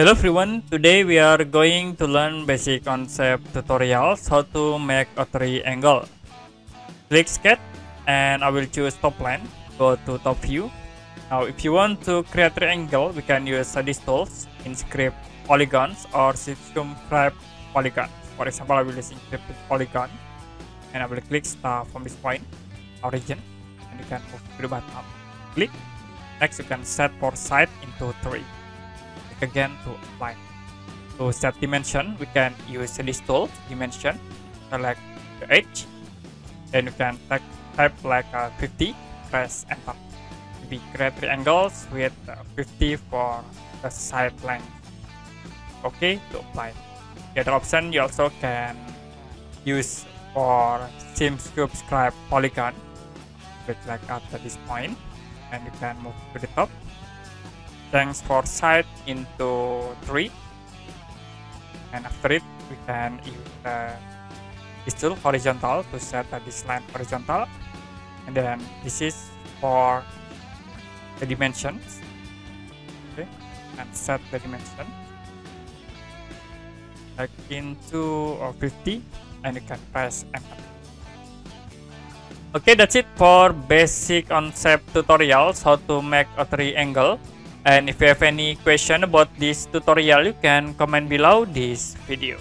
Hello everyone, today we are going to learn basic concept tutorials how to make a triangle. Click sketch and I will choose top plane, go to top view. Now if you want to create triangle, we can use these tools, inscribed polygons or System circumscribe polygons. For example, I will use inscribed polygon and I will click start from this point, origin, and you can move to the bottom. Click. Next you can set for side into 3 again to apply. To set dimension, we can use this tool, dimension, select the edge, then you can type, type like uh, 50, press enter. We create triangles with uh, 50 for the side length. Okay, to apply. The other option you also can use for circumscribe polygon, which like at this point, and you can move to the top Thanks for side into 3 and after it we can use uh, this tool horizontal to set uh, this line horizontal. And then this is for the dimensions. Okay and set the dimension. Like into uh, 50 and you can press enter okay that's it for basic concept tutorials how to make a triangle and if you have any question about this tutorial, you can comment below this video.